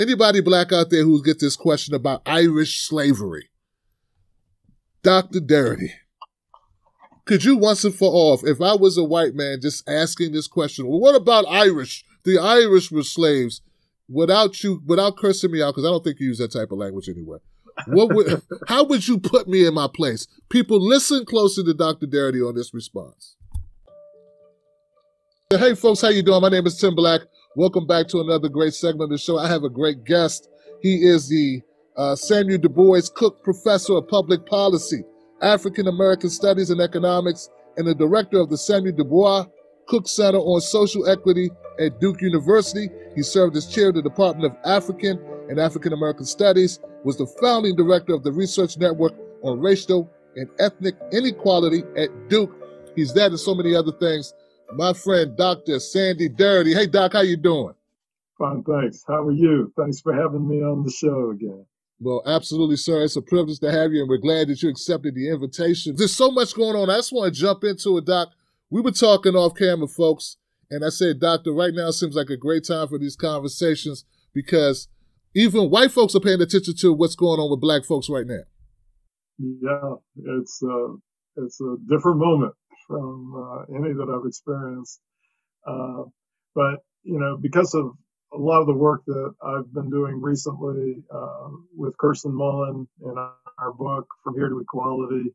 anybody black out there who gets this question about Irish slavery, Dr. Darity, could you once and for all, if I was a white man just asking this question, well, what about Irish? The Irish were slaves without you, without cursing me out, because I don't think you use that type of language anyway. What would, how would you put me in my place? People, listen closely to Dr. Darity on this response. Hey folks, how you doing? My name is Tim Black. Welcome back to another great segment of the show. I have a great guest. He is the uh, Samuel Du Bois Cook Professor of Public Policy, African American Studies and Economics, and the director of the Samuel Du Bois Cook Center on Social Equity at Duke University. He served as chair of the Department of African and African American Studies, was the founding director of the Research Network on Racial and Ethnic Inequality at Duke. He's that and so many other things my friend Dr. Sandy Darity. Hey, Doc, how you doing? Fine, thanks. How are you? Thanks for having me on the show again. Well, absolutely, sir. It's a privilege to have you, and we're glad that you accepted the invitation. There's so much going on. I just want to jump into it, Doc. We were talking off camera, folks, and I said, Doctor, right now seems like a great time for these conversations because even white folks are paying attention to what's going on with black folks right now. Yeah, it's uh, it's a different moment from uh, any that I've experienced. Uh, but you know, because of a lot of the work that I've been doing recently uh, with Kirsten Mullen in our book From Here to Equality: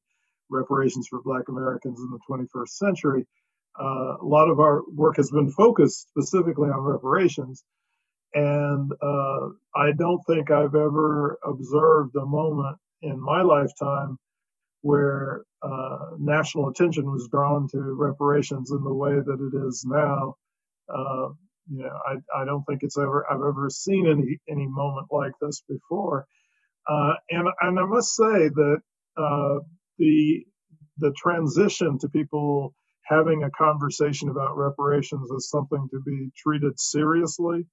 Reparations for Black Americans in the 21st Century, uh, a lot of our work has been focused specifically on reparations. And uh, I don't think I've ever observed a moment in my lifetime where uh, national attention was drawn to reparations in the way that it is now. Uh, you know, I, I don't think it's ever I've ever seen any any moment like this before. Uh, and and I must say that uh, the the transition to people having a conversation about reparations as something to be treated seriously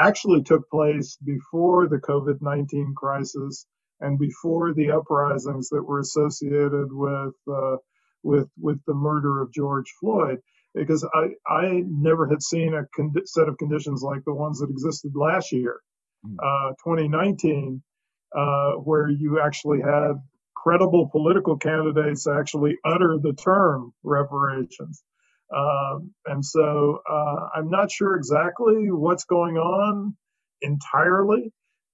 actually took place before the COVID 19 crisis and before the uprisings that were associated with uh, with with the murder of George Floyd, because I I never had seen a con- set of conditions like the ones that existed last year, hmm. uh, 2019, uh, where you actually had credible political candidates actually utter the term reparations. Um, and so uh, I'm not sure exactly what's going on entirely.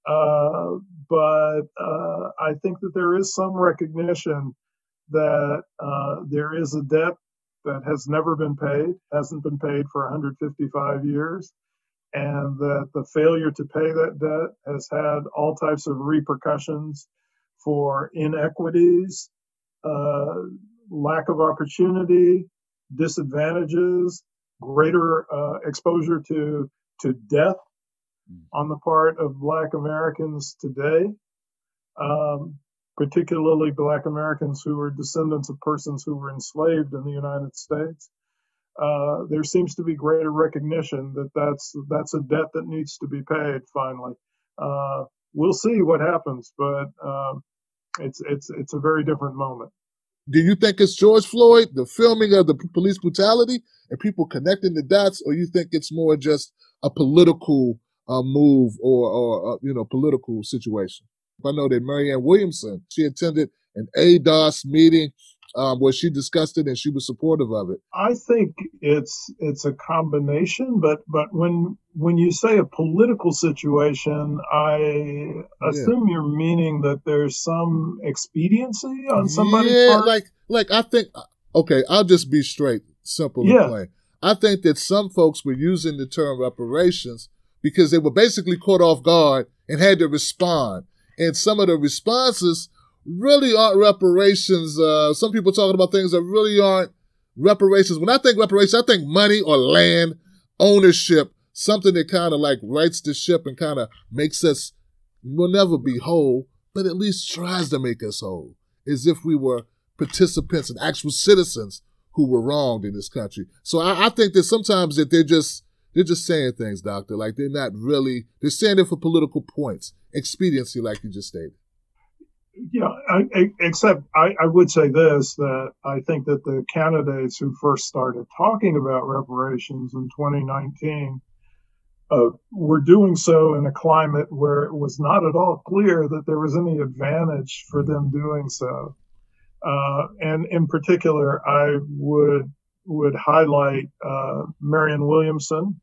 Uh, but uh, I think that there is some recognition that uh, there is a debt that has never been paid, hasn't been paid for 155 years, and that the failure to pay that debt has had all types of repercussions for inequities, uh, lack of opportunity, disadvantages, greater uh, exposure to to death on the part of Black Americans today, um, particularly Black Americans who are descendants of persons who were enslaved in the United States. Uh, there seems to be greater recognition that that's that's a debt that needs to be paid. Finally, uh, we'll see what happens, but uh, it's it's it's a very different moment. Do you think it's George Floyd, the filming of the police brutality, and people connecting the dots, or you think it's more just a political uh, move or, or uh, you know, political situation. If I know that Marianne Williamson, she attended an ADOS meeting um, where she discussed it and she was supportive of it. I think it's it's a combination, but but when when you say a political situation, I assume yeah. you're meaning that there's some expediency on somebody's yeah, part. like like I think okay, I'll just be straight, simple yeah. and plain. I think that some folks were using the term reparations because they were basically caught off guard and had to respond. And some of the responses really aren't reparations. Uh, some people talking about things that really aren't reparations. When I think reparations, I think money or land ownership, something that kind of like rights the ship and kind of makes us, will never be whole, but at least tries to make us whole, as if we were participants and actual citizens who were wronged in this country. So I, I think that sometimes that they're just they're just saying things, doctor. Like they're not really, they're saying it for political points, expediency, like you just stated. Yeah, I, I, except I, I would say this that I think that the candidates who first started talking about reparations in 2019 uh, were doing so in a climate where it was not at all clear that there was any advantage for them doing so. Uh, and in particular, I would would highlight uh, Marianne Williamson,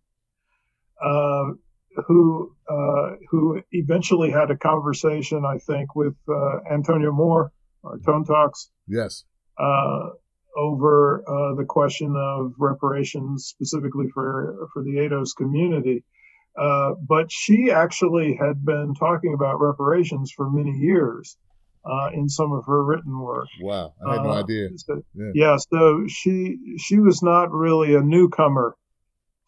uh, who uh, who eventually had a conversation, I think, with uh, Antonio Moore or Tone Talks. Yes. over the question of reparations, specifically for for the ADOS community, uh, but she actually had been talking about reparations for many years uh, in some of her written work. Wow, I had no uh, idea. So, yeah. yeah, so she she was not really a newcomer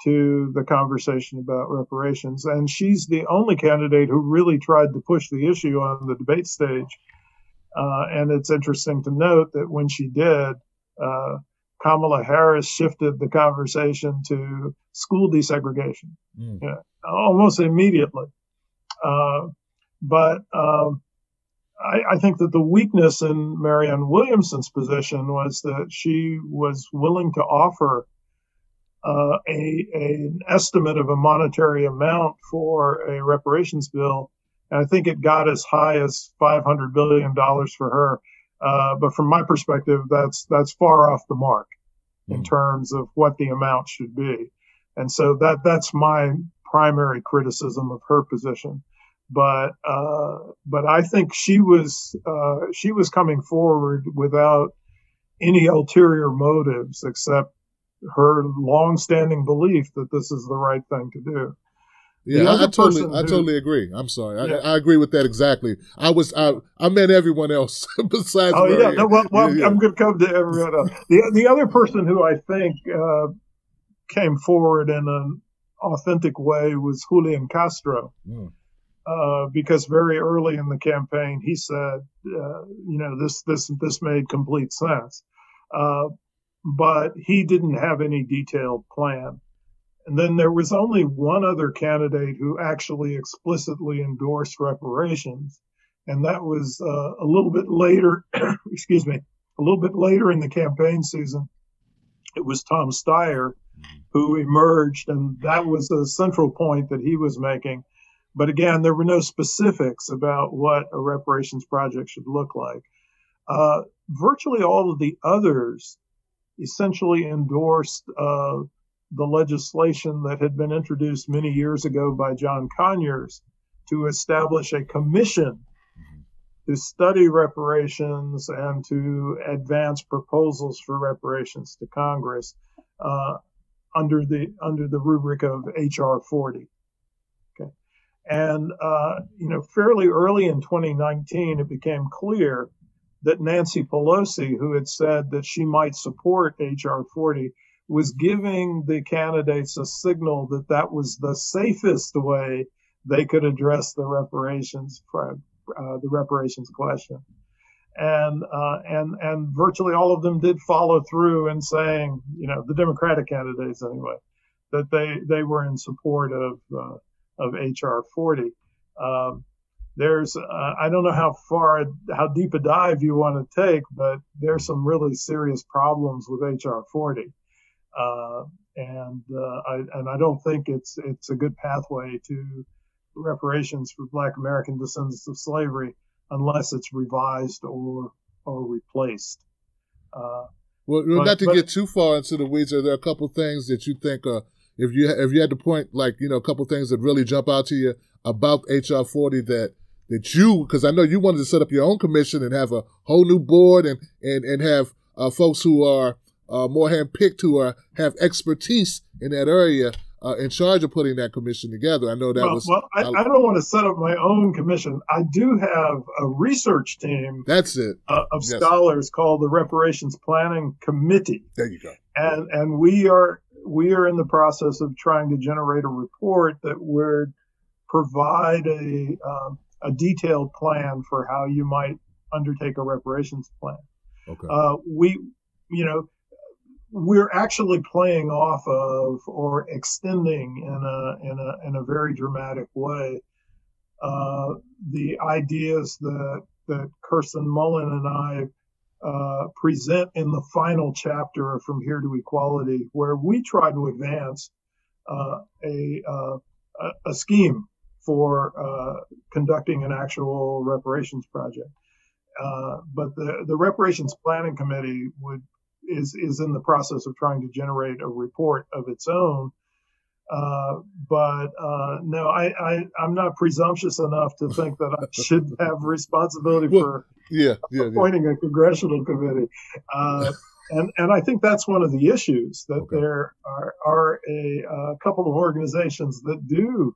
to the conversation about reparations, and she's the only candidate who really tried to push the issue on the debate stage. Uh, and it's interesting to note that when she did, uh, Kamala Harris shifted the conversation to school desegregation. Mm. Almost immediately. Uh, but um, I, I, think that the weakness in Marianne Williamson's position was that she was willing to offer uh, a, a, an estimate of a monetary amount for a reparations bill. And I think it got as high as $500 billion for her. Uh, but from my perspective, that's that's far off the mark in hmm. terms of what the amount should be. And so that that's my primary criticism of her position. But uh, but I think she was uh, she was coming forward without any ulterior motives except her long-standing belief that this is the right thing to do. Yeah, I, I, totally, who, I totally agree. I'm sorry, yeah. I, I, agree with that exactly. I was, I, I meant everyone else besides. Oh Maria. yeah, no, well, well yeah, yeah. I'm going to come to everyone else. The the other person who I think uh, came forward in an authentic way was Julian Castro. Mm. Uh, because very early in the campaign, he said, uh, you know, this, this, this made complete sense. But he didn't have any detailed plan. And then there was only one other candidate who actually explicitly endorsed reparations. And that was uh, a little bit later, excuse me, a little bit later in the campaign season. It was Tom Steyer, who emerged, and that was a central point that he was making. But again, there were no specifics about what a reparations project should look like. Uh, virtually all of the others essentially endorsed uh, the legislation that had been introduced many years ago by John Conyers to establish a commission to study reparations and to advance proposals for reparations to Congress. Uh, under the under the rubric of HR 40. Okay, and uh, you know, fairly early in 2019, it became clear that Nancy Pelosi, who had said that she might support HR 40, was giving the candidates a signal that that was the safest way they could address the reparations uh, the reparations question and uh, and and virtually all of them did follow through in saying, you know, the Democratic candidates anyway, that they they were in support of uh, of HR 40. Um, there's uh, I don't know how far how deep a dive you want to take, but there's some really serious problems with HR 40. Uh, and uh, I and I don't think it's it's a good pathway to reparations for Black American descendants of slavery unless it's revised or or replaced. Uh, well, but, not to but, get too far into the weeds, are there a couple things that you think, uh, if you if you had to point, like you know, a couple things that really jump out to you about HR forty that that you, because I know you wanted to set up your own commission and have a whole new board and and and have uh, folks who are uh, more handpicked who are have expertise in that area uh, in charge of putting that commission together. I know that well, was. Well, I, I, don't want to set up my own commission. I do have a research team. That's it. Uh, of yes. scholars called the Reparations Planning Committee. There you go. And and we are we are in the process of trying to generate a report that would provide a uh, a detailed plan for how you might undertake a reparations plan. Okay. Uh, we, you know, we're actually playing off of or extending in a in a in a very dramatic way uh, the ideas that that Kirsten Mullen and I uh, present in the final chapter of From Here to Equality, where we try to advance uh, a uh, a, a scheme for uh, conducting an actual reparations project. Uh, but the, the reparations planning committee would is is in the process of trying to generate a report of its own. Uh, but uh, no, I, I I'm not presumptuous enough to think that I should have responsibility well, for yeah, yeah, appointing yeah. a congressional committee. Uh, and and I think that's one of the issues that okay. there are are a, a, couple of organizations that do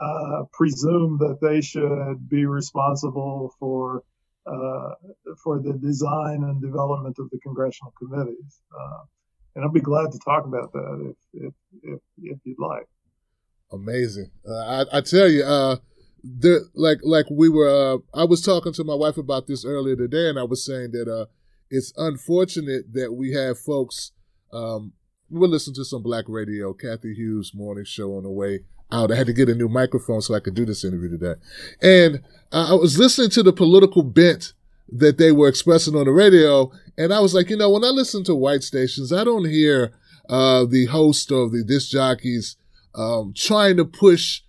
uh, presume that they should be responsible for uh, for the design and development of the congressional committees. Uh, and I'll be glad to talk about that if if if, if you'd like. Amazing. Uh, I, I tell you, uh, there, like like we were. Uh, I was talking to my wife about this earlier today, and I was saying that it's unfortunate that we have folks. Um, we're listening to some black radio, Cathy Hughes morning show on the way out. I had to get a new microphone so I could do this interview today. And I was listening to the political bent that they were expressing on the radio. And I was like, you know, when I listen to white stations, I don't hear uh, the host of the disc jockeys um, trying to push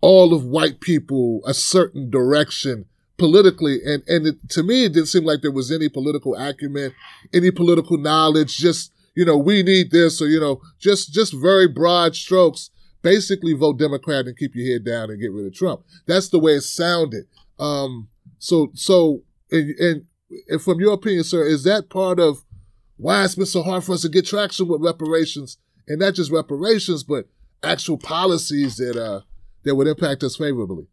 all of white people a certain direction politically. And, and it, to me, it didn't seem like there was any political acumen, any political knowledge, just, you know, we need this or, you know, just, just very broad strokes basically vote Democrat and keep your head down and get rid of Trump. That's the way it sounded. Um, so, so, and, and, and from your opinion, sir, is that part of why it's been so hard for us to get traction with reparations and not just reparations, but actual policies that, uh, that would impact us favorably?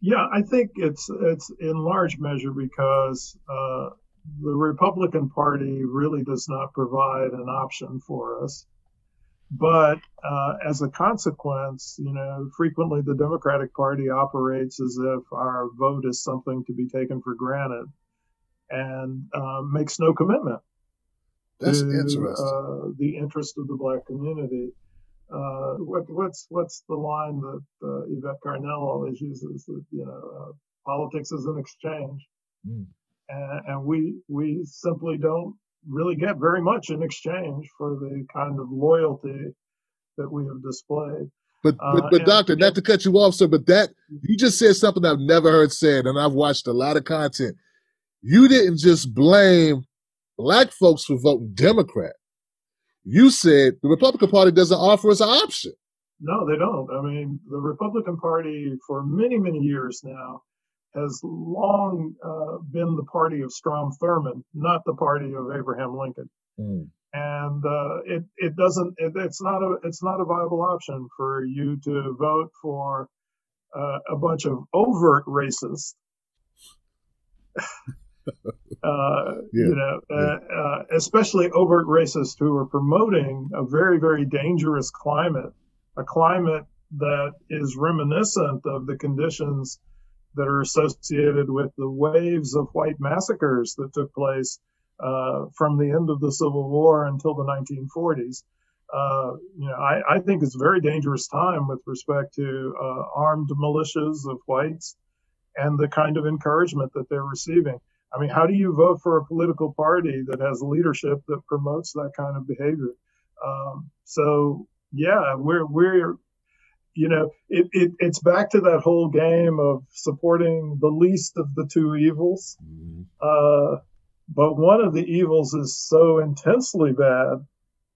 Yeah, I think it's it's in large measure because uh, the Republican Party really does not provide an option for us. But uh, as a consequence, you know, frequently the Democratic Party operates as if our vote is something to be taken for granted and uh, makes no commitment That's to interesting. Uh, the interest of the black community. Uh, what, what's what's the line that uh, Yvette Carnell always uses? That you know, uh, politics is an exchange, mm. and, and we we simply don't really get very much in exchange for the kind of loyalty that we have displayed. But but, uh, but doctor, not to cut you off, sir, but that you just said something I've never heard said, and I've watched a lot of content. You didn't just blame black folks for voting Democrat. You said the Republican Party doesn't offer us an option. No, they don't. I mean, the Republican Party for many, many years now has long uh, been the party of Strom Thurmond, not the party of Abraham Lincoln. Mm. And uh, it it doesn't it, it's not a it's not a viable option for you to vote for uh, a bunch of overt racists. Uh, yeah. You know, yeah. Uh, uh, especially overt racists who are promoting a very very dangerous climate, a climate that is reminiscent of the conditions that are associated with the waves of white massacres that took place uh, from the end of the Civil War until the 1940s. Uh, you know, I, I, think it's a very dangerous time with respect to uh, armed militias of whites and the kind of encouragement that they're receiving. I mean, how do you vote for a political party that has leadership that promotes that kind of behavior? Um, so, yeah, we're we're you know, it, it, it's back to that whole game of supporting the least of the two evils. Mm-hmm. Uh, but one of the evils is so intensely bad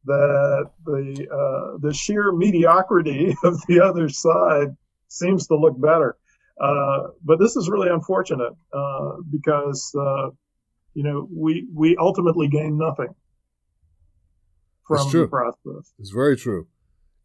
that the uh, the sheer mediocrity of the other side seems to look better. Uh, but this is really unfortunate uh, because uh, you know we we ultimately gain nothing from the process. It's very true,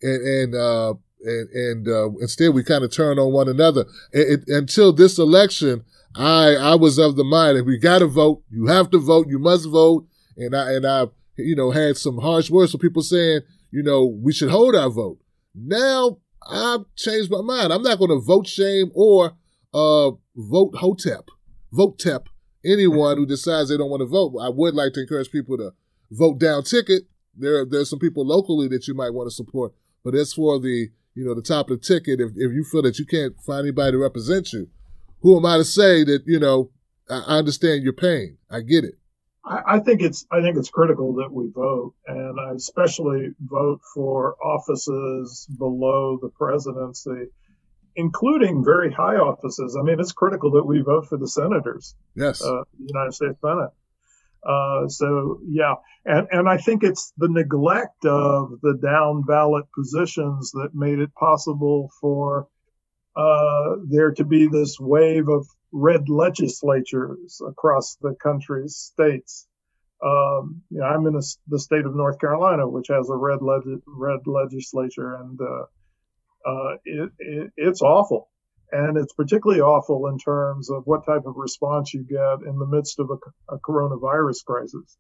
and and uh, and, and uh, instead we kind of turn on one another. It, it, until this election, I I was of the mind that we got to vote. You have to vote. You must vote. And I and I you know had some harsh words for people saying you know we should hold our vote. Now I've changed my mind. I'm not going to vote shame or uh, vote hotep, vote tep anyone who decides they don't want to vote. I would like to encourage people to vote down ticket. There, there's some people locally that you might want to support, but as for the you know, the top of the ticket, if, if you feel that you can't find anybody to represent you, who am I to say that, you know, I, I understand your pain. I get it. I, I think it's I think it's critical that we vote, and I especially vote for offices below the presidency, including very high offices. I mean, it's critical that we vote for the senators. Yes, uh, the United States Senate. Uh, so yeah, and and I think it's the neglect of the down ballot positions that made it possible for uh, there to be this wave of red legislatures across the country's states. Um, you know, I'm in a, the state of North Carolina, which has a red red legislature, and uh, uh, it, it, it's awful. And it's particularly awful in terms of what type of response you get in the midst of a, a coronavirus crisis,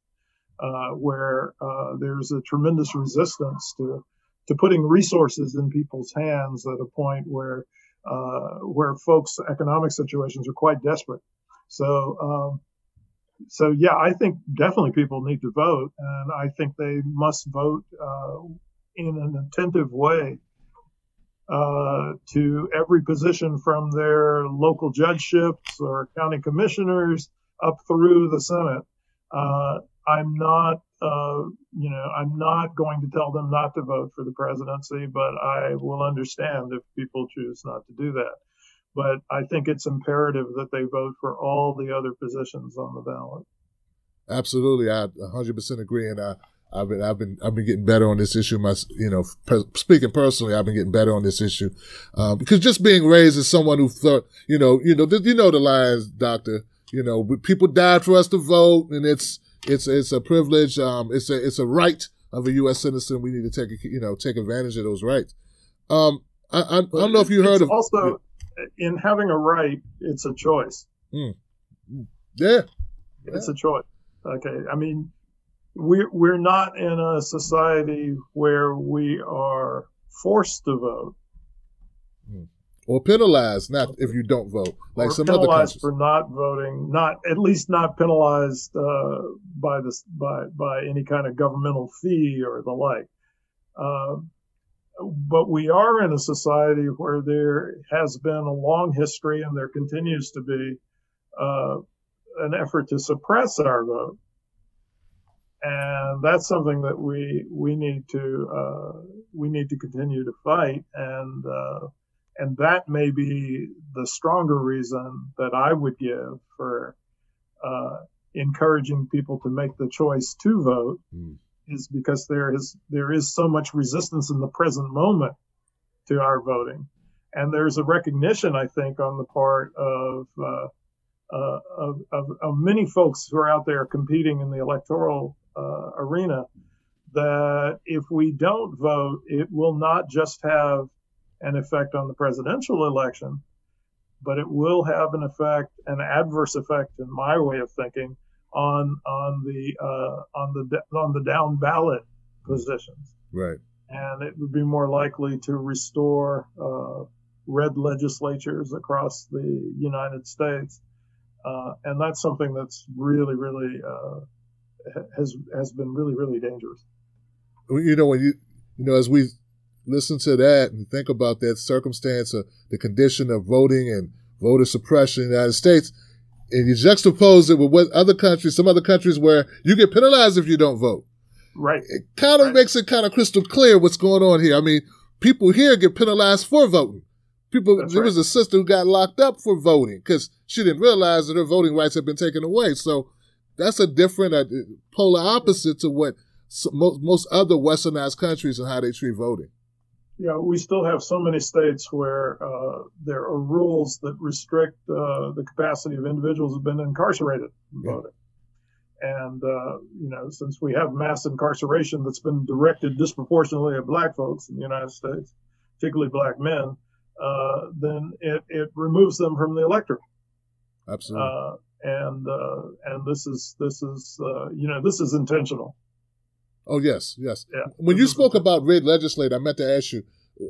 uh, where uh, there's a tremendous resistance to to putting resources in people's hands at a point where uh, where folks' economic situations are quite desperate. So, um, so yeah, I think definitely people need to vote, and I think they must vote uh, in an attentive way uh, to every position from their local judgeships or county commissioners up through the Senate. Uh, I'm not, uh, you know, I'm not going to tell them not to vote for the presidency, but I will understand if people choose not to do that. But I think it's imperative that they vote for all the other positions on the ballot. Absolutely, I 100% agree, and I I've been, I've been, I've been getting better on this issue. My, you know, per, speaking personally, I've been getting better on this issue, uh, because just being raised as someone who thought, you know, you know, you know the lines, doctor, you know, people died for us to vote and it's, it's, it's a privilege. Um, it's a, it's a right of a U.S. citizen. We need to take, you know, take advantage of those rights. Um, I, I, I don't know if you heard of also in having a right, it's a choice. Mm, yeah. It's a choice. Okay. I mean, we're we're not in a society where we are forced to vote. Hmm. or penalized not if you don't vote like or some other countries. for not voting not at least not penalized uh, by this by by any kind of governmental fee or the like. Uh, but we are in a society where there has been a long history and there continues to be uh, an effort to suppress our vote and that's something that we we need to uh, we need to continue to fight and uh, and that may be the stronger reason that I would give for uh, encouraging people to make the choice to vote mm. is because there is there is so much resistance in the present moment to our voting and there's a recognition I think on the part of uh, uh, of, of, of, many folks who are out there competing in the electoral uh, arena that if we don't vote, it will not just have an effect on the presidential election, but it will have an effect, an adverse effect, in my way of thinking, on on the uh, on the on the down ballot positions. Right. And it would be more likely to restore uh, red legislatures across the United States, uh, and that's something that's really, really uh, has has been really really dangerous. You know when you you know as we listen to that and think about that circumstance of the condition of voting and voter suppression in the United States, and you juxtapose it with what other countries, some other countries where you get penalized if you don't vote. Right. It kind of right. makes it kind of crystal clear what's going on here. I mean, people here get penalized for voting. People, That's there right. was a sister who got locked up for voting because she didn't realize that her voting rights had been taken away. So that's a different uh, polar opposite to what most, most other westernized countries and how they treat voting. Yeah, we still have so many states where uh, there are rules that restrict uh, the capacity of individuals who've been incarcerated from yeah. voting. And, uh, you know, since we have mass incarceration that's been directed disproportionately at black folks in the United States, particularly black men, uh, then it, it removes them from the electorate. Absolutely. And uh, and this is this is uh, you know this is intentional. Oh yes, yes. Yeah, when you spoke about red legislate, I meant to ask you,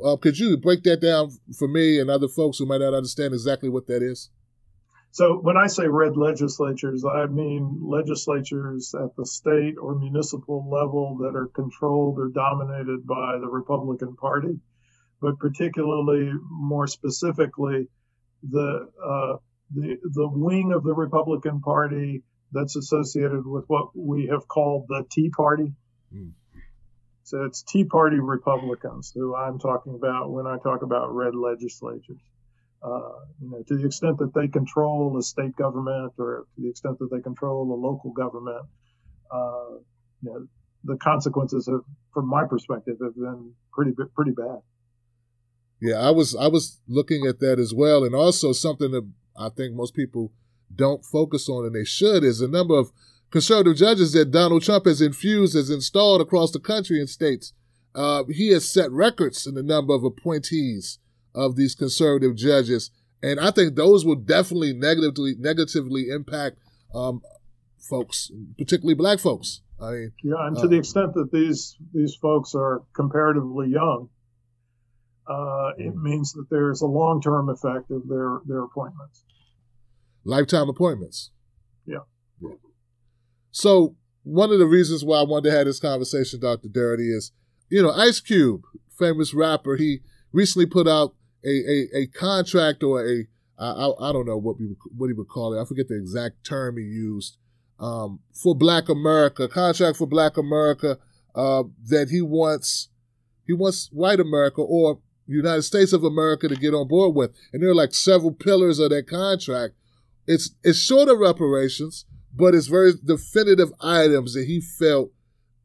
uh, could you break that down for me and other folks who might not understand exactly what that is? So when I say red legislatures, I mean legislatures at the state or municipal level that are controlled or dominated by the Republican Party, but particularly more specifically the uh, the the wing of the Republican Party that's associated with what we have called the Tea Party. Mm. So it's Tea Party Republicans who I'm talking about when I talk about red legislatures. Uh, you know, to the extent that they control the state government or to the extent that they control the local government, uh, you know, the consequences have, from my perspective, have been pretty pretty bad. Yeah, I was I was looking at that as well, and also something that I think most people don't focus on, and they should, is the number of conservative judges that Donald Trump has infused, has installed across the country and states. Uh, he has set records in the number of appointees of these conservative judges, and I think those will definitely negatively negatively impact um, folks, particularly black folks. I mean, yeah, and to uh, the extent that these these folks are comparatively young, uh, it means that there's a long term effect of their their appointments. Lifetime appointments. Yeah. yeah. So one of the reasons why I wanted to have this conversation, Dr. Darity, is you know Ice Cube, famous rapper, he recently put out a a, a contract or a I, I don't know what we what he would call it. I forget the exact term he used um, for Black America, contract for Black America uh, that he wants he wants white America or United States of America to get on board with. And there are like several pillars of that contract. It's it's short of reparations, but it's very definitive items that he felt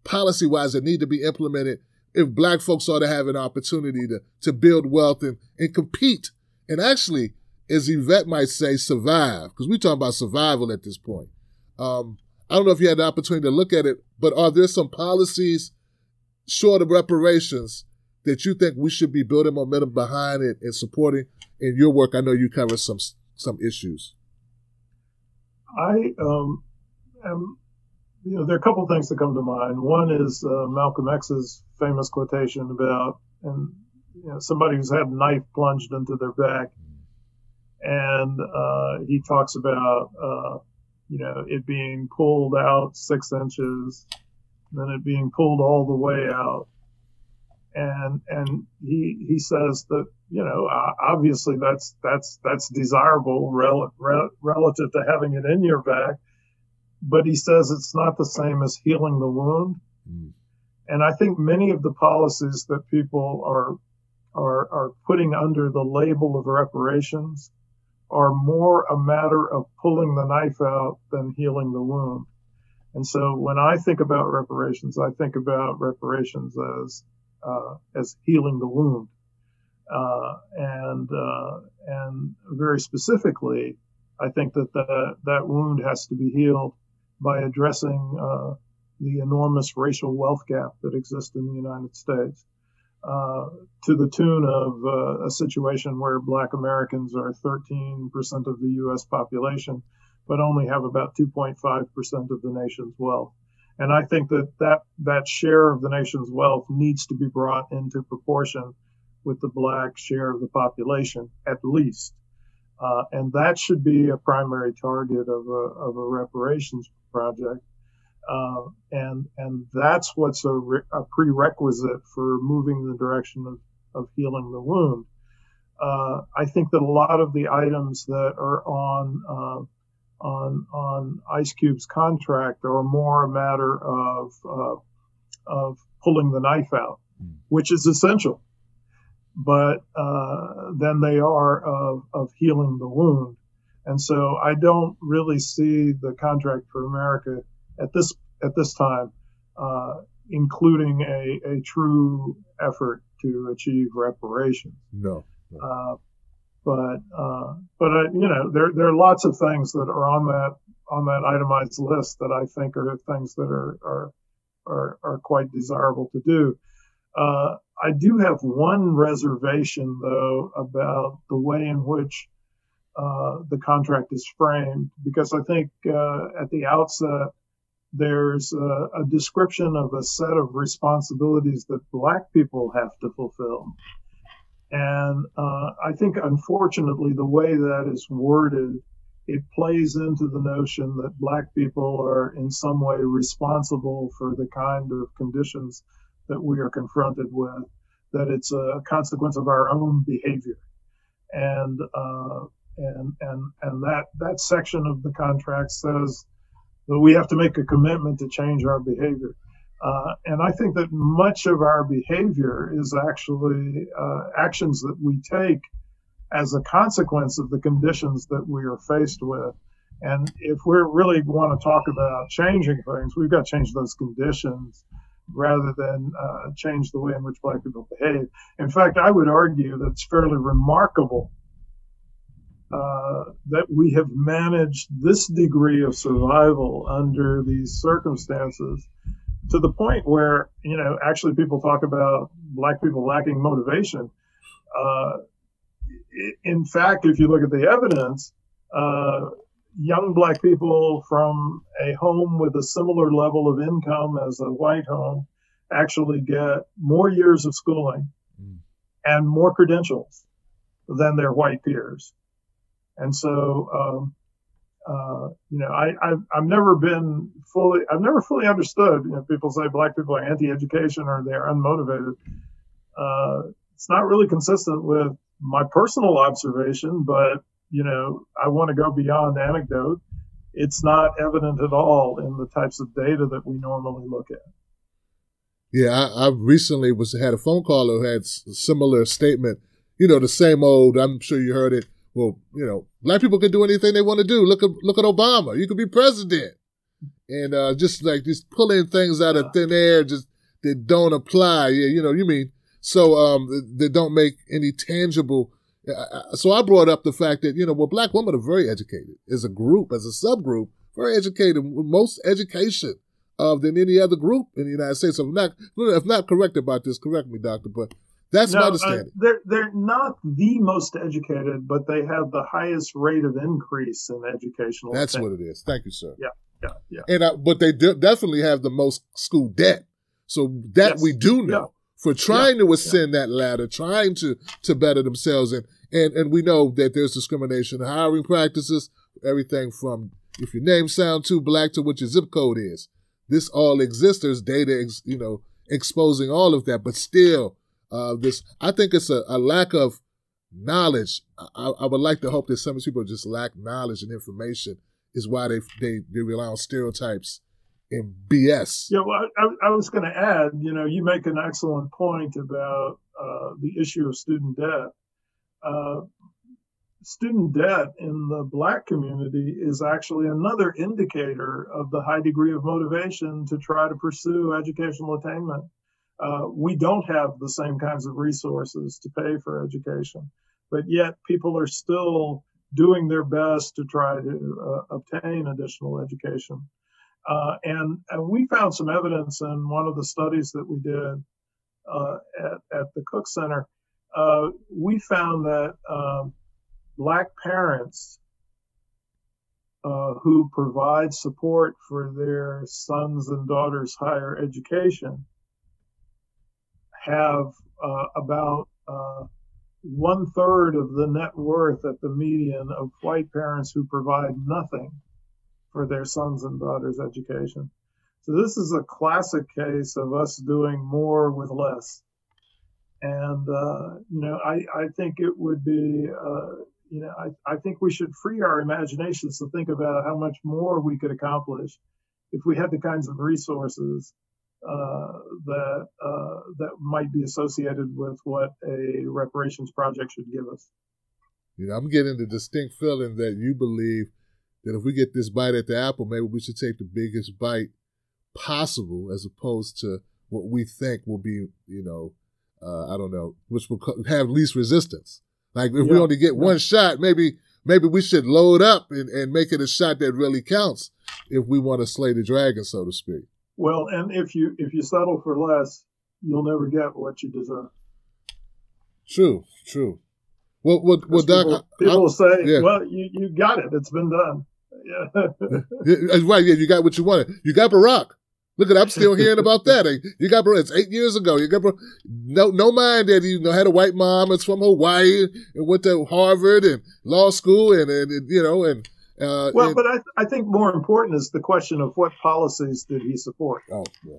policy wise that need to be implemented if black folks ought to have an opportunity to to build wealth and, and compete. And actually, as Yvette might say, survive. Because we're talking about survival at this point. Um, I don't know if you had the opportunity to look at it, but are there some policies short of reparations that you think we should be building momentum behind it and supporting in your work? I know you cover some some issues. I um, am, you know, there are a couple of things that come to mind. One is uh, Malcolm X's famous quotation about and you know, somebody who's had a knife plunged into their back, and uh, he talks about uh, you know it being pulled out six inches, then it being pulled all the way out, and and he he says that you know obviously that's that's that's desirable rel- rel- relative to having it in your back, but he says it's not the same as healing the wound. Mm. And I think many of the policies that people are are are putting under the label of reparations are more a matter of pulling the knife out than healing the wound. And so when I think about reparations, I think about reparations as uh, as healing the wound. Uh, and uh, and very specifically, I think that the, that wound has to be healed by addressing uh, the enormous racial wealth gap that exists in the United States. Uh, to the tune of uh, a situation where Black Americans are 13% of the U.S. population, but only have about 2.5% of the nation's wealth. And I think that, that that share of the nation's wealth needs to be brought into proportion with the black share of the population, at least. Uh, and that should be a primary target of a, of a reparations project. Uh, and and that's what's a, re- a, prerequisite for moving the direction of, of healing the wound. Uh, I think that a lot of the items that are on uh, on on Ice Cube's contract are more a matter of uh, of pulling the knife out, mm. which is essential. But uh, then they are of, of healing the wound, and so I don't really see the contract for America at this at this time, uh, including a, a true effort to achieve reparations. No. no. But uh, but uh, you know there there are lots of things that are on that on that itemized list that I think are things that are are are, are quite desirable to do. Uh, I do have one reservation though about the way in which uh, the contract is framed because I think uh, at the outset there's a, a description of a set of responsibilities that black people have to fulfill and uh, I think, unfortunately, the way that is worded, it plays into the notion that black people are in some way responsible for the kind of conditions that we are confronted with, that it's a consequence of our own behavior. And, uh, and, and, and that, that section of the contract says that we have to make a commitment to change our behavior. Uh, and I think that much of our behavior is actually uh, actions that we take as a consequence of the conditions that we are faced with. And if we really want to talk about changing things, we've got to change those conditions rather than uh, change the way in which black people behave. In fact, I would argue that it's fairly remarkable uh, that we have managed this degree of survival under these circumstances to the point where, you know, actually people talk about black people lacking motivation. Uh, in fact, if you look at the evidence, uh, young black people from a home with a similar level of income as a white home actually get more years of schooling mm. and more credentials than their white peers. And so, um, uh, you know, I, I've, I've, never been fully, I've never fully understood, you know, people say black people are anti-education or they're unmotivated. Uh, it's not really consistent with my personal observation, but you know, I want to go beyond anecdote. It's not evident at all in the types of data that we normally look at. Yeah, I, I recently was had a phone caller who had a similar statement. You know, the same old. I'm sure you heard it. Well, you know, black people can do anything they want to do. Look at look at Obama. You could be president, and uh, just like just pulling things out of thin air, just that don't apply. Yeah, you know, you mean so um, they don't make any tangible. So I brought up the fact that you know, well, black women are very educated as a group, as a subgroup, very educated, most education of than any other group in the United States. If not, if not correct about this, correct me, doctor. But that's no, my uh, understanding. Uh, they're they're not the most educated, but they have the highest rate of increase in educational. That's what it is. Thank you, sir. Yeah, yeah, yeah. And uh, but they de- definitely have the most school debt. So that yes. we do know. Yeah for trying yeah, to ascend that ladder, trying to to better themselves, and and and we know that there's discrimination in hiring practices, everything from if your name sound too black to what your zip code is. This all exists. There's data, ex, you know, exposing all of that, but still, uh, this I think it's a, a lack of knowledge. I, I, would like to hope that some people just lack knowledge and information is why they they, they rely on stereotypes and BS. Yeah, well, I, I was going to add, you know, you make an excellent point about uh, the issue of student debt. Uh, student debt in the black community is actually another indicator of the high degree of motivation to try to pursue educational attainment. Uh, we don't have the same kinds of resources to pay for education, but yet people are still doing their best to try to uh, obtain additional education. Uh, and, and, we found some evidence in one of the studies that we did uh, at, at, the Cook Center. Uh, we found that um, black parents who provide support for their sons and daughters' higher education have uh, about uh, one third of the net worth at the median of white parents who provide nothing for their sons and daughters' education. So this is a classic case of us doing more with less. And, uh, you know, I, I think it would be, uh, you know, I, I think we should free our imaginations to think about how much more we could accomplish if we had the kinds of resources uh, that uh, that might be associated with what a reparations project should give us. You know, I'm getting the distinct feeling that you believe that if we get this bite at the apple, maybe we should take the biggest bite possible as opposed to what we think will be, you know, uh, I don't know, which will have least resistance. Like if yeah. we only get one shot, maybe maybe we should load up and, and make it a shot that really counts if we want to slay the dragon, so to speak. Well, and if you if you settle for less, you'll never get what you deserve. True, true. Well, well, well Doc, people, people I, say, yeah. "Well, you, you got it. It's been done." Yeah. right. Yeah, you got what you wanted. You got Barack. Look at, I'm still hearing about that. You got Barack. It's eight years ago. You got Barack. No, no mind that you know had a white mom. It's from Hawaii and went to Harvard and law school and, and, and you know, and, uh, well, but I, I think more important is the question of what policies did he support? Oh, yeah.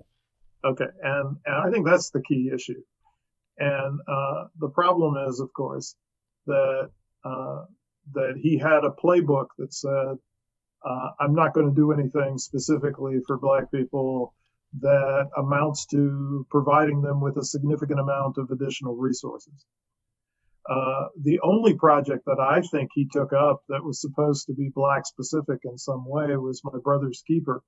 Okay. And, and I think that's the key issue. And, uh, the problem is, of course, that, uh, that he had a playbook that said, uh, I'm not going to do anything specifically for black people that amounts to providing them with a significant amount of additional resources. Uh, the only project that I think he took up that was supposed to be black specific in some way was my brother's keeper.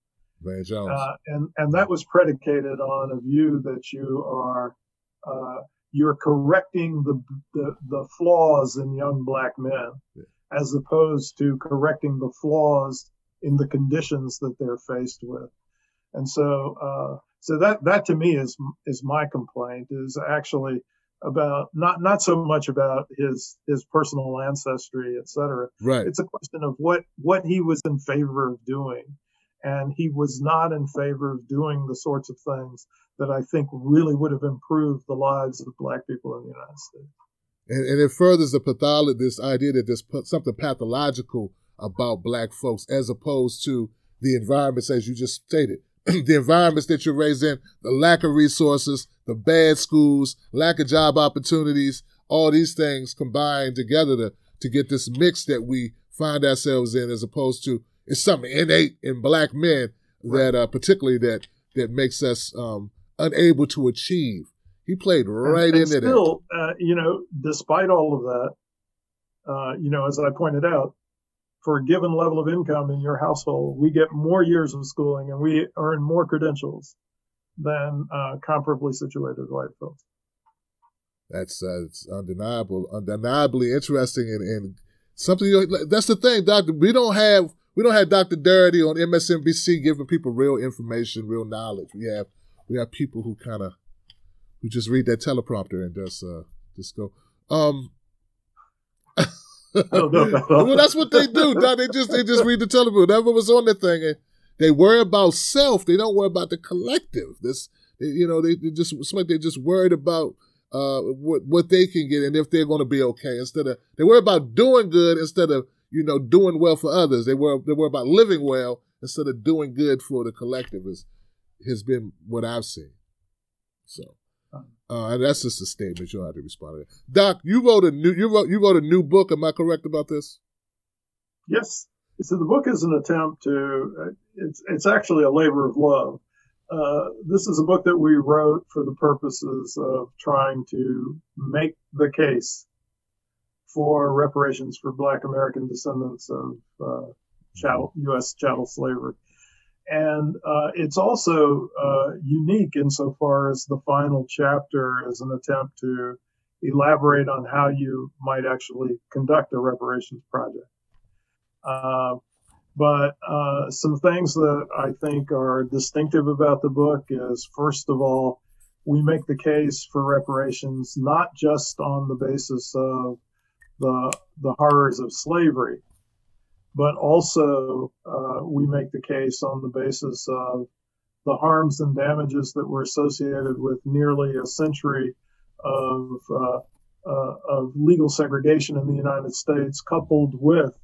Uh, and, and that was predicated on a view that you are, uh, you're correcting the, the, the, flaws in young black men yeah. as opposed to correcting the flaws in the conditions that they're faced with. And so, uh, so that, that to me is, is my complaint is actually, about not not so much about his his personal ancestry, et cetera. Right. It's a question of what what he was in favor of doing, and he was not in favor of doing the sorts of things that I think really would have improved the lives of black people in the United States. And, and it furthers the pathology, this idea that there's something pathological about black folks as opposed to the environments, as you just stated. The environments that you're raised in, the lack of resources, the bad schools, lack of job opportunities, all these things combined together to, to get this mix that we find ourselves in as opposed to it's something innate in black men that uh, particularly that that makes us um, unable to achieve. He played right and, and into still, that. Uh, you know, despite all of that, uh, you know, as I pointed out, for a given level of income in your household, we get more years of schooling and we earn more credentials than uh, comparably situated white folks. That's uh, undeniable, undeniably interesting, and, and something that's the thing, Doctor. We don't have we don't have Dr. Darity on MSNBC giving people real information, real knowledge. We have we have people who kind of who just read that teleprompter and just uh just go. Um, well, that's what they do. They just they just read the teleprompter. Whatever was on the thing, and they worry about self. They don't worry about the collective. This, you know, they, they just it's like they're just worried about uh what what they can get and if they're going to be okay. Instead of they worry about doing good instead of you know doing well for others. They worry they worry about living well instead of doing good for the collective. Is has been what I've seen. So. Uh, that's just a statement. You'll have to respond to that. Doc, you wrote a new you wrote you wrote a new book. Am I correct about this? Yes. So the book is an attempt to. Uh, it's it's actually a labor of love. Uh, this is a book that we wrote for the purposes of trying to make the case for reparations for Black American descendants of uh, chattel, U.S. chattel slavery. And uh, it's also uh, unique insofar as the final chapter is an attempt to elaborate on how you might actually conduct a reparations project. Uh, but uh, some things that I think are distinctive about the book is, first of all, we make the case for reparations not just on the basis of the the horrors of slavery, but also uh, we make the case on the basis of the harms and damages that were associated with nearly a century of uh, uh, of legal segregation in the United States, coupled with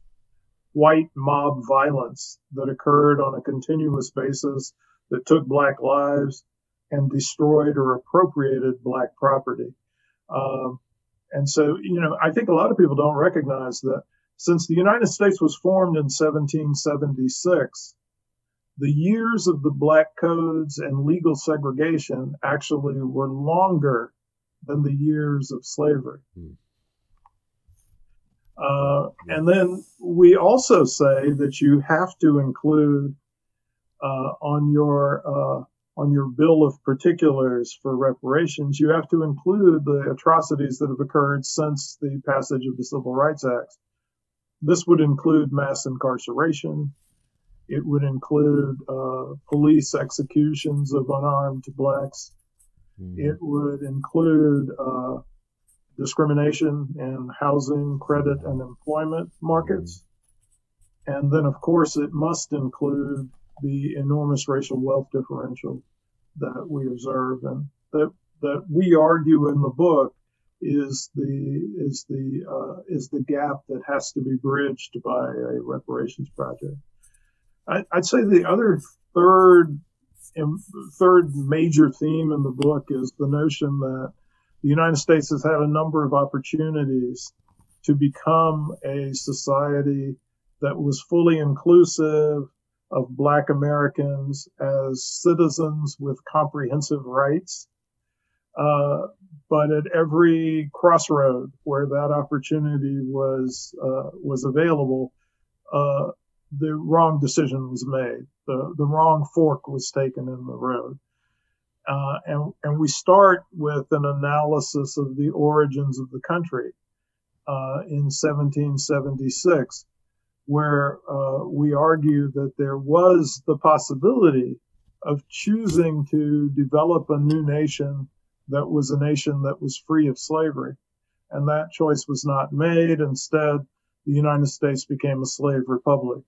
white mob violence that occurred on a continuous basis that took black lives and destroyed or appropriated black property. Um, and so, you know, I think a lot of people don't recognize that since the United States was formed in 1776, the years of the black codes and legal segregation actually were longer than the years of slavery. Mm. Uh, and then we also say that you have to include uh, on your uh, on your bill of particulars for reparations, you have to include the atrocities that have occurred since the passage of the Civil Rights Act. This would include mass incarceration. It would include uh, police executions of unarmed blacks. Mm-hmm. It would include uh, discrimination in housing, credit, and employment markets. And then, of course, it must include the enormous racial wealth differential that we observe and that, that we argue in the book is the is the uh, is the gap that has to be bridged by a reparations project. I, would say the other third third major theme in the book is the notion that the United States has had a number of opportunities to become a society that was fully inclusive of Black Americans as citizens with comprehensive rights. Uh, but at every crossroad where that opportunity was uh, was available, uh, the wrong decision was made. The the wrong fork was taken in the road. Uh, and, and we start with an analysis of the origins of the country uh, in 1776 where uh, we argue that there was the possibility of choosing to develop a new nation that was a nation that was free of slavery. And that choice was not made. Instead, the United States became a slave republic.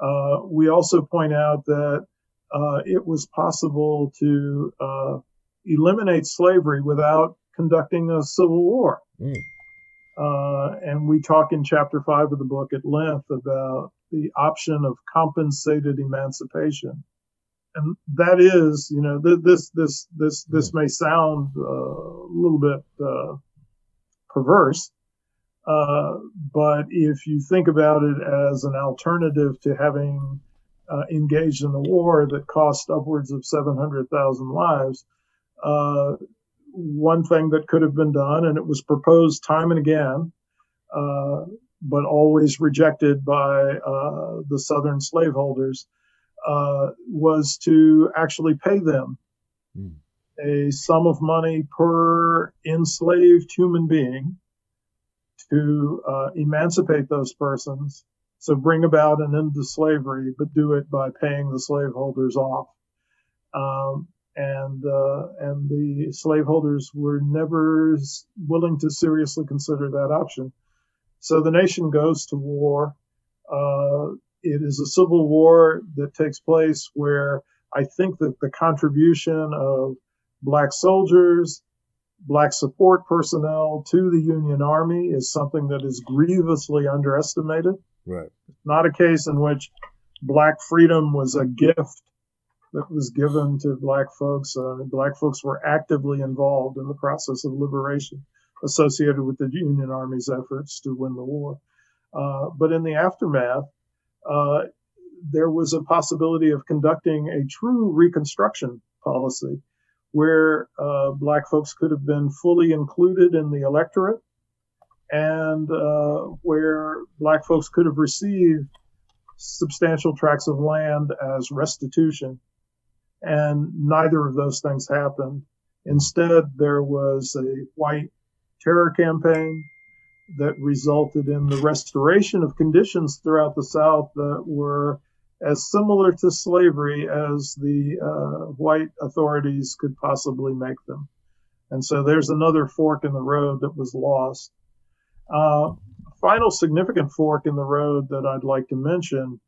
Uh, we also point out that uh, it was possible to uh, eliminate slavery without conducting a civil war. Mm. Uh, and we talk in chapter five of the book at length about the option of compensated emancipation. And that is, you know, th- this, this, this, this may sound uh, a little bit uh, perverse, uh, but if you think about it as an alternative to having uh, engaged in a war that cost upwards of 700,000 lives, uh, one thing that could have been done, and it was proposed time and again, uh, but always rejected by uh, the Southern slaveholders, uh, was to actually pay them mm. a sum of money per enslaved human being to uh, emancipate those persons. So bring about an end to slavery, but do it by paying the slaveholders off. Um, and uh, and the slaveholders were never willing to seriously consider that option. So the nation goes to war. Uh, it is a civil war that takes place where I think that the contribution of black soldiers, black support personnel to the Union Army is something that is grievously underestimated. Right. Not a case in which black freedom was a gift that was given to black folks. Uh, black folks were actively involved in the process of liberation associated with the Union Army's efforts to win the war. Uh, but in the aftermath, uh, there was a possibility of conducting a true Reconstruction policy where uh, black folks could have been fully included in the electorate and uh, where black folks could have received substantial tracts of land as restitution and neither of those things happened. Instead, there was a white terror campaign that resulted in the restoration of conditions throughout the South that were as similar to slavery as the uh, white authorities could possibly make them. And so there's another fork in the road that was lost. Uh, final significant fork in the road that I'd like to mention,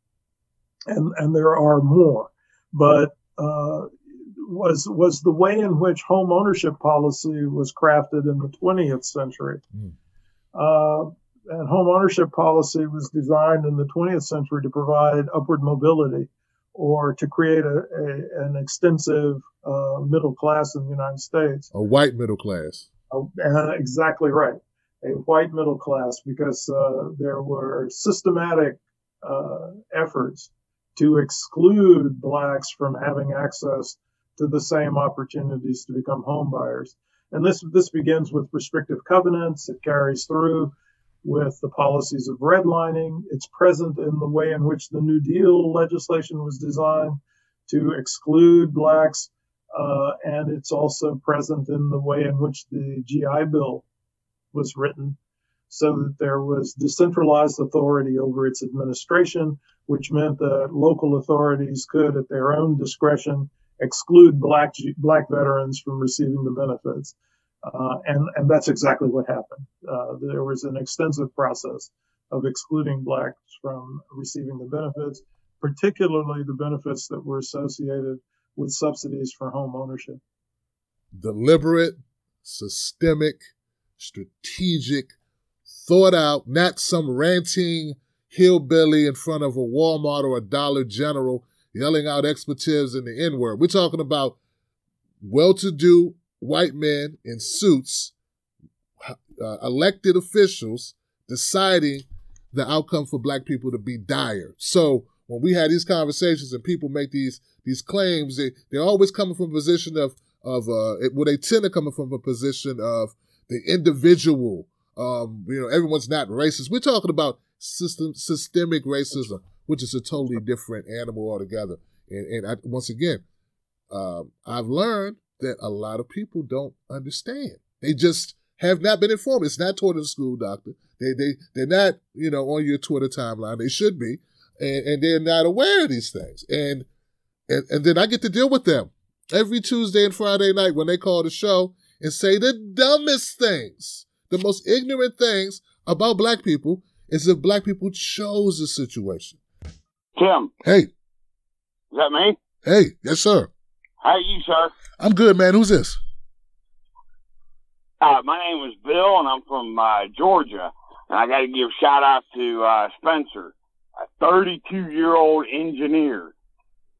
and, and there are more, but uh, was was the way in which home ownership policy was crafted in the 20th century. Mm. Uh, and home ownership policy was designed in the 20th century to provide upward mobility or to create a, a an extensive uh, middle class in the United States. A white middle class. Oh, exactly right. A white middle class because uh, there were systematic uh, efforts to exclude blacks from having access to the same opportunities to become home buyers. And this this begins with restrictive covenants. It carries through with the policies of redlining. It's present in the way in which the New Deal legislation was designed to exclude blacks, uh, and it's also present in the way in which the GI Bill was written so that there was decentralized authority over its administration, which meant that local authorities could, at their own discretion, exclude black black veterans from receiving the benefits. Uh, and and that's exactly what happened. Uh, there was an extensive process of excluding blacks from receiving the benefits, particularly the benefits that were associated with subsidies for home ownership. Deliberate, systemic, strategic thought out, not some ranting hillbilly in front of a Walmart or a Dollar General yelling out expletives in the N word. We're talking about well to do white men in suits, uh, elected officials deciding the outcome for black people to be dire. So when we had these conversations and people make these these claims, they, they're always coming from a position of of uh, it, well, they tend to come from a position of the individual. Um, you know, everyone's not racist. We're talking about system systemic racism, which is a totally different animal altogether. And, and I, once again, um, I've learned that a lot of people don't understand. They just have not been informed. It's not taught in the school, doctor. They they they're not you know on your Twitter timeline. They should be, and, and they're not aware of these things. And, and and then I get to deal with them every Tuesday and Friday night when they call the show and say the dumbest things, the most ignorant things about black people is if black people chose the situation. Tim. Hey. Is that me? Hey, yes, sir. How are you, sir? I'm good, man. Who's this? Uh, my name is Bill, and I'm from uh, Georgia. And I got to give shout out to uh, Spencer, a 32 year old engineer.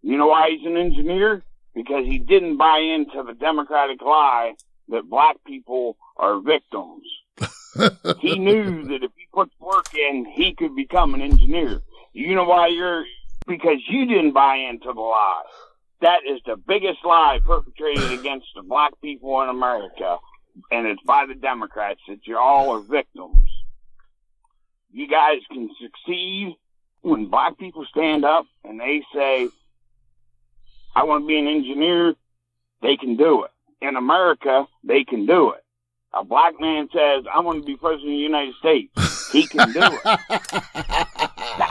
You know why he's an engineer? Because he didn't buy into the Democratic lie that black people are victims. he knew that if he puts work in, he could become an engineer. You know why you're? Because you didn't buy into the lie. That is the biggest lie perpetrated against the black people in America, and it's by the Democrats that you all are victims. You guys can succeed when black people stand up and they say, I want to be an engineer, they can do it. In America, they can do it. A black man says, I want to be president of the United States. He can do it.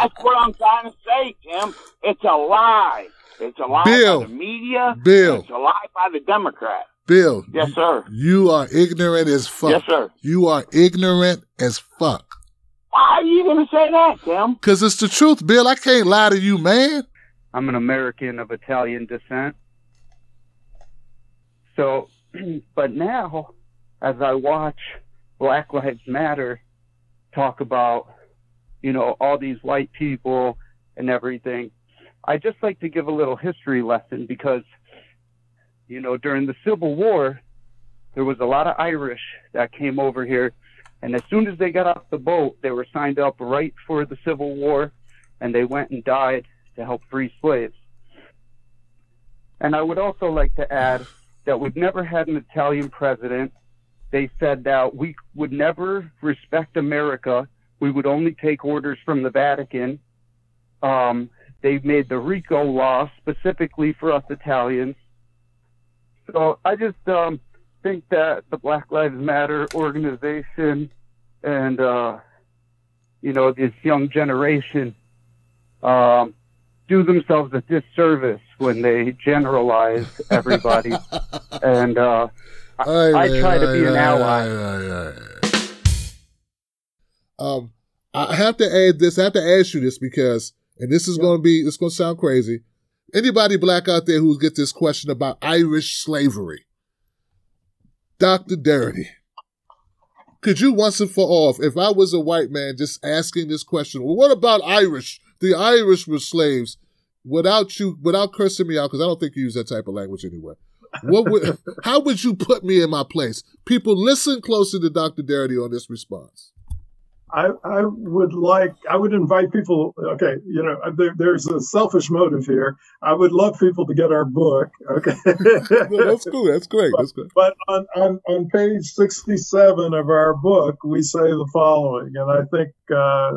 That's what I'm trying to say, Tim. It's a lie. It's a lie Bill, by the media. Bill. It's a lie by the Democrats. Bill. Yes, sir. You are ignorant as fuck. Yes, sir. You are ignorant as fuck. Why are you going to say that, Tim? Because it's the truth, Bill. I can't lie to you, man. I'm an American of Italian descent. So, but now, as I watch Black Lives Matter talk about, you know, all these white people and everything, I just like to give a little history lesson because, you know, during the Civil War, there was a lot of Irish that came over here. And as soon as they got off the boat, they were signed up right for the Civil War and they went and died to help free slaves. And I would also like to add that we've never had an Italian president. They said that we would never respect America. We would only take orders from the Vatican. Um, They've made the RICO law specifically for us Italians. So I just um, think that the Black Lives Matter organization and, uh, you know, this young generation um, do themselves a disservice when they generalize everybody. and uh, I, I, try to be an ally. Um, I have to add this. I have to ask you this because and this is going to be, it's going to sound crazy. Anybody black out there who gets this question about Irish slavery, Dr. Darity, could you once and for all, if I was a white man just asking this question, well, what about Irish? The Irish were slaves without you, without cursing me out, because I don't think you use that type of language anyway. What would, how would you put me in my place? People, listen closely to Dr. Darity on this response. I, I would like, I would invite people. Okay, you know, there, there's a selfish motive here. I would love people to get our book. Okay, that's cool. That's great. That's good. But on, on on page 67 of our book, we say the following, and I think uh,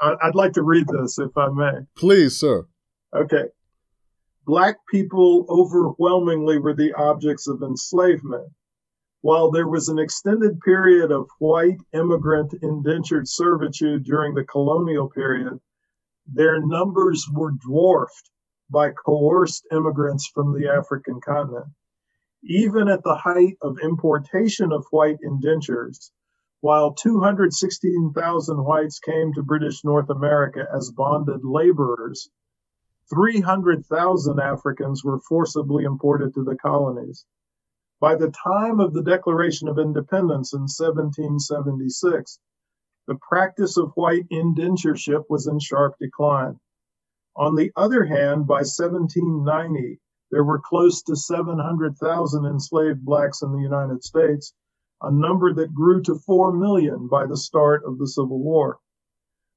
I, I'd like to read this, if I may. Please, sir. Okay. Black people overwhelmingly were the objects of enslavement while there was an extended period of white immigrant indentured servitude during the colonial period, their numbers were dwarfed by coerced immigrants from the African continent. Even at the height of importation of white indentures, while 216,000 whites came to British North America as bonded laborers, 300,000 Africans were forcibly imported to the colonies. By the time of the Declaration of Independence in 1776, the practice of white indentureship was in sharp decline. On the other hand, by 1790, there were close to 700,000 enslaved blacks in the United States, a number that grew to 4 million by the start of the Civil War.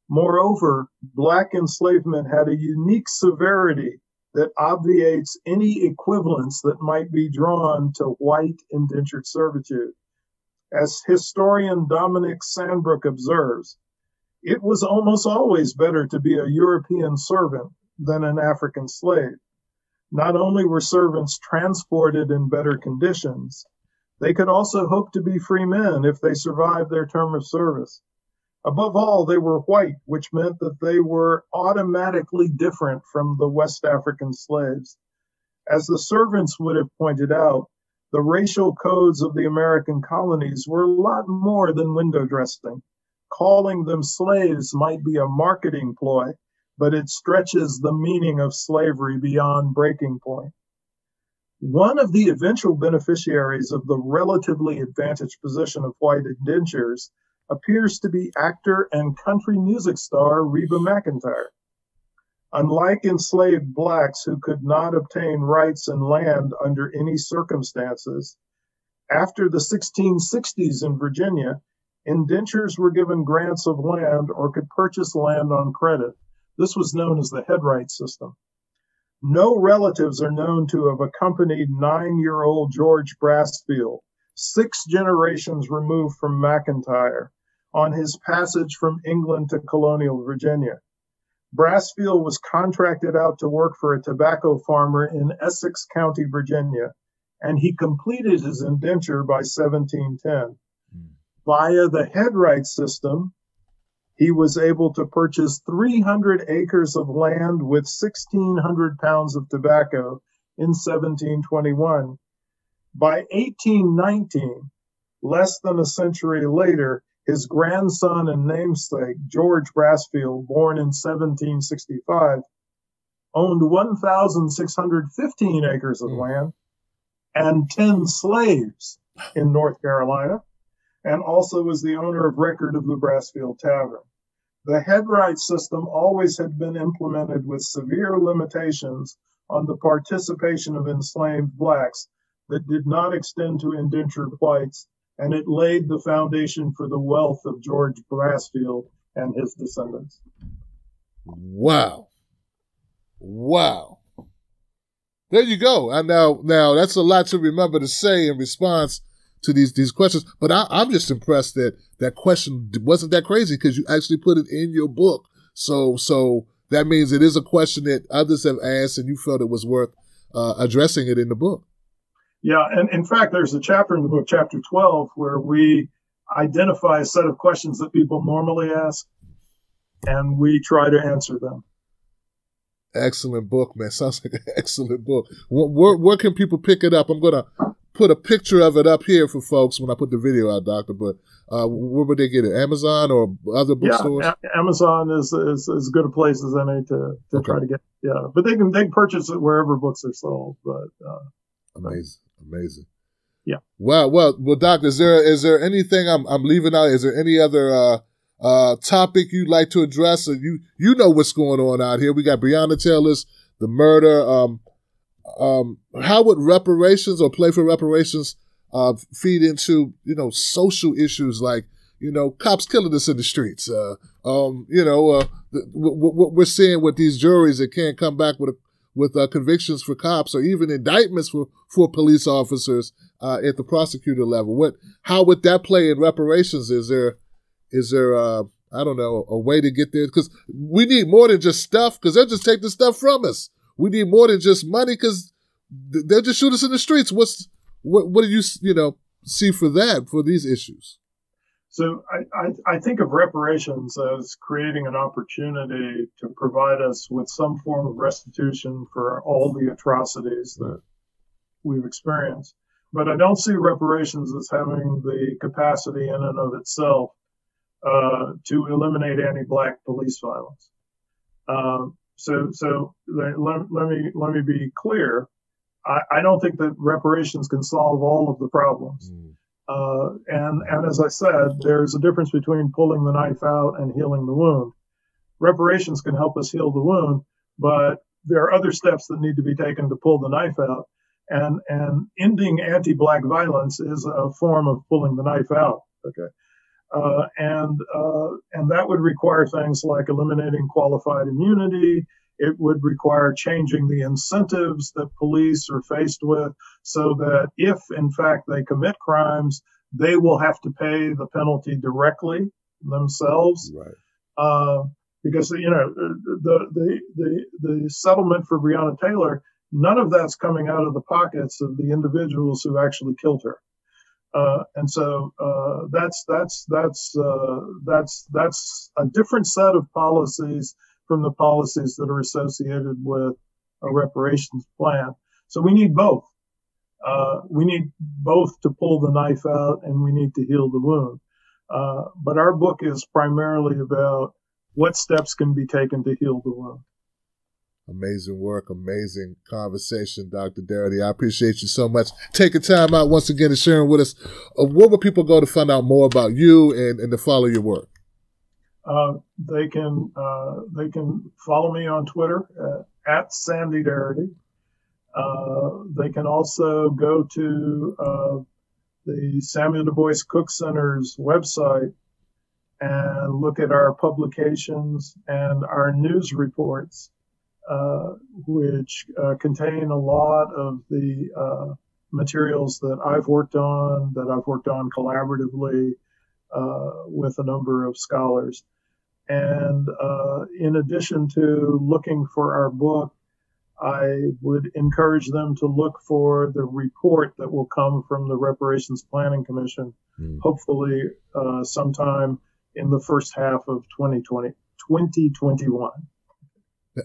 Moreover, black enslavement had a unique severity that obviates any equivalence that might be drawn to white indentured servitude. As historian Dominic Sandbrook observes, it was almost always better to be a European servant than an African slave. Not only were servants transported in better conditions, they could also hope to be free men if they survived their term of service. Above all, they were white, which meant that they were automatically different from the West African slaves. As the servants would have pointed out, the racial codes of the American colonies were a lot more than window dressing. Calling them slaves might be a marketing ploy, but it stretches the meaning of slavery beyond breaking point. One of the eventual beneficiaries of the relatively advantaged position of white indentures appears to be actor and country music star Reba McEntire. Unlike enslaved blacks who could not obtain rights and land under any circumstances, after the 1660s in Virginia, indentures were given grants of land or could purchase land on credit. This was known as the headright system. No relatives are known to have accompanied nine year old George Brassfield, six generations removed from McEntire, on his passage from England to colonial Virginia. Brassfield was contracted out to work for a tobacco farmer in Essex County, Virginia, and he completed his indenture by 1710. Mm. Via the headright system, he was able to purchase 300 acres of land with 1,600 pounds of tobacco in 1721 by 1819, less than a century later, his grandson and namesake, George Brassfield, born in 1765, owned 1,615 acres of hmm. land and 10 slaves in North Carolina, and also was the owner of record of the Brassfield Tavern. The headright system always had been implemented with severe limitations on the participation of enslaved blacks that did not extend to indentured whites, and it laid the foundation for the wealth of George Brassfield and his descendants. Wow. Wow. There you go. And now, now that's a lot to remember to say in response to these these questions. But I, am just impressed that that question wasn't that crazy because you actually put it in your book. So so that means it is a question that others have asked, and you felt it was worth uh, addressing it in the book. Yeah, and in fact, there's a chapter in the book, chapter 12, where we identify a set of questions that people normally ask, and we try to answer them. Excellent book, man. Sounds like an excellent book. Where, where, where can people pick it up? I'm going to put a picture of it up here for folks when I put the video out, Doctor. But uh, where would they get it? Amazon or other bookstores? Yeah, Amazon is, is as good a place as any to, to okay. try to get. Yeah, but they can they can purchase it wherever books are sold. But uh, amazing. Amazing. Yeah. Well, well, well, Doc, is there is there anything I'm I'm leaving out? Is there any other uh, uh, topic you'd like to address? Or you you know what's going on out here. We got Breonna Taylor's the murder. Um, um, how would reparations or play for reparations uh, feed into you know social issues like you know cops killing us in the streets? Uh, um, you know uh, what we're seeing with these juries that can't come back with a with uh, convictions for cops or even indictments for, for police officers uh, at the prosecutor level. What how would that play in reparations? Is there is there uh, I don't know a way to get there? Because we need more than just stuff. Because they'll just take the stuff from us. We need more than just money. Because they'll just shoot us in the streets. What's what? What do you you know see for that for these issues? So I, I, I, think of reparations as creating an opportunity to provide us with some form of restitution for all the atrocities that we've experienced. But I don't see reparations as having the capacity in and of itself uh, to eliminate anti-black police violence. Um, so so let, let, me let me be clear. I, I, don't think that reparations can solve all of the problems. Mm. Uh, and, and as I said, there's a difference between pulling the knife out and healing the wound. Reparations can help us heal the wound, but there are other steps that need to be taken to pull the knife out. And, and ending anti-black violence is a form of pulling the knife out. Okay. Uh, and uh, and that would require things like eliminating qualified immunity. It would require changing the incentives that police are faced with, so that if in fact they commit crimes, they will have to pay the penalty directly themselves. Right. Uh, because you know the, the the the settlement for Breonna Taylor, none of that's coming out of the pockets of the individuals who actually killed her. Uh, and so uh, that's that's that's uh, that's that's a different set of policies from the policies that are associated with a reparations plan. So we need both. Uh, we need both to pull the knife out, and we need to heal the wound. Uh, but our book is primarily about what steps can be taken to heal the wound. Amazing work, amazing conversation, Dr. Darity. I appreciate you so much taking time out once again and sharing with us. Uh, where will people go to find out more about you and, and to follow your work? Uh, they can uh, they can follow me on Twitter at, at Sandy Darity. Uh, they can also go to uh, the Samuel DuBois Cook Center's website and look at our publications and our news reports uh, which uh, contain a lot of the uh, materials that I've worked on, that I've worked on collaboratively uh, with a number of scholars. And uh, in addition to looking for our book, I would encourage them to look for the report that will come from the Reparations Planning Commission, mm. hopefully sometime in the first half of 2020, 2021.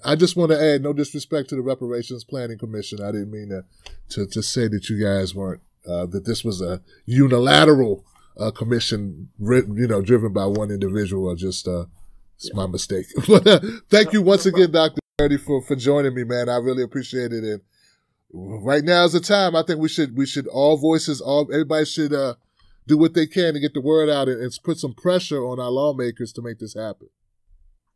I just want to add, no disrespect to the Reparations Planning Commission. I didn't mean to to, to say that you guys weren't uh, that this was a unilateral uh, commission, written, you know, driven by one individual. Or just uh, it's yeah. my mistake. but uh, thank you once again, Doctor for for joining me, man. I really appreciate it. And right now is the time. I think we should we should all voices, all everybody should uh, do what they can to get the word out and, and put some pressure on our lawmakers to make this happen.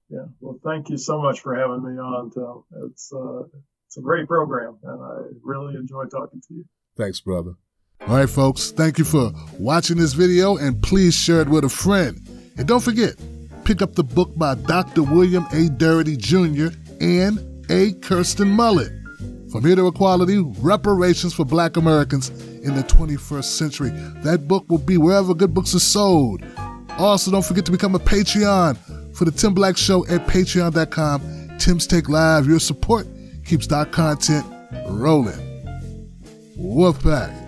Yeah. Well, thank you so much for having me on, Tim. It's uh, it's a great program, and I really enjoy talking to you. Thanks, brother. All right, folks. Thank you for watching this video, and please share it with a friend. And don't forget, pick up the book by Dr. William A. Darity Jr. and A. Kirsten Mullen. From Here to Equality, Reparations for Black Americans in the 21st Century. That book will be wherever good books are sold. Also, don't forget to become a Patreon for the Tim Black Show at patreon.com. Tim's Take Live. Your support keeps that content rolling. Wolfpack.